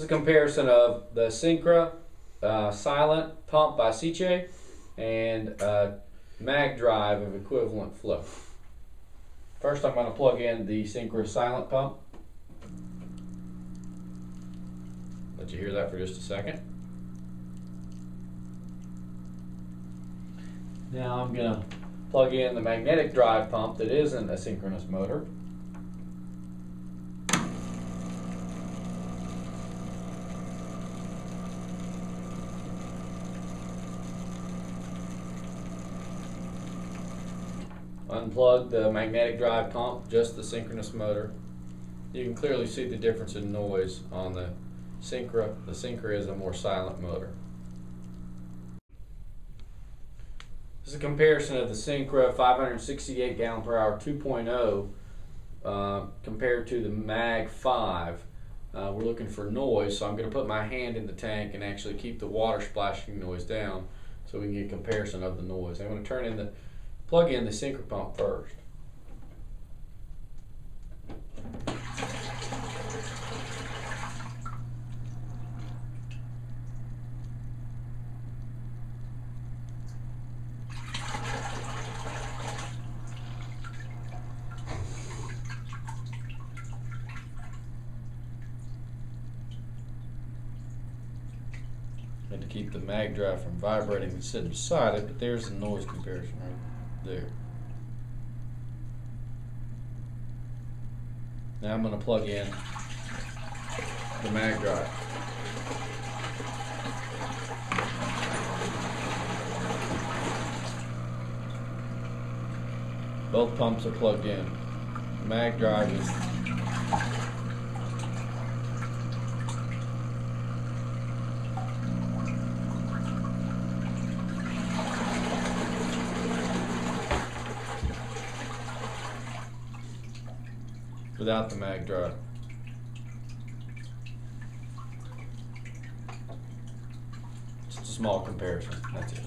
is a comparison of the Syncra uh, silent pump by Sicce and uh, mag drive of equivalent flow. First, I'm going to plug in the Syncra silent pump. Let you hear that for just a second. Now I'm going to plug in the magnetic drive pump that isn't a synchronous motor. Unplug the magnetic drive pump, just the synchronous motor. You can clearly see the difference in noise on the Syncra. The Syncra is a more silent motor. This is a comparison of the Syncra 568 gallon per hour 2.0 uh, compared to the Mag 5. Uh, we're looking for noise, so I'm going to put my hand in the tank and actually keep the water splashing noise down so we can get a comparison of the noise. I'm going to turn in the plug in the Syncra pump first. and to keep the mag drive from vibrating and sitting beside it, but there's the noise comparison right there. Now I'm going to plug in the mag drive. Both pumps are plugged in. The mag drive is without the mag drive. Just a small comparison, that's it.